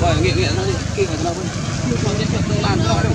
Rồi nghiện nghiện nó đi, kia phải đâu. Không nhất thiết làm cho đâu.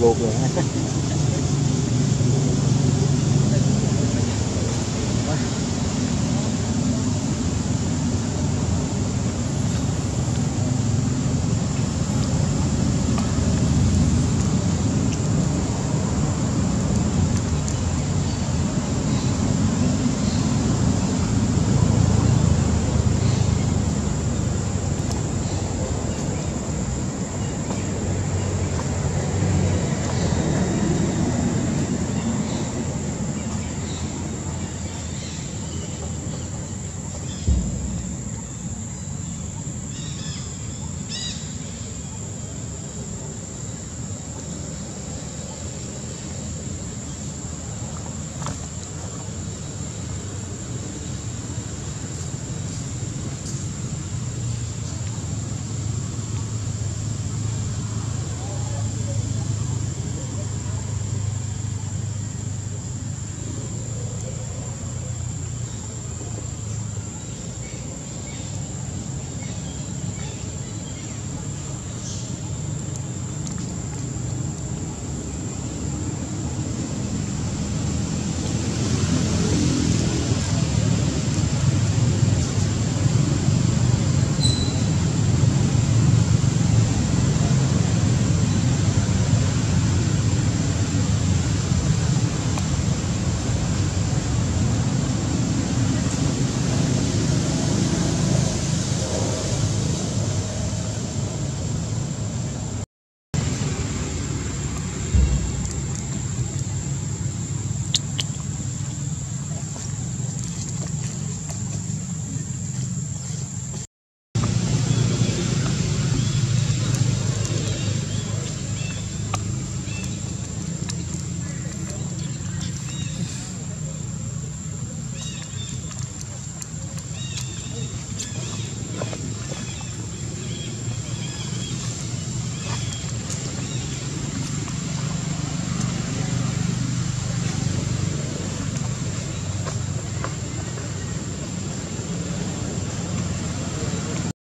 Luộc rồi.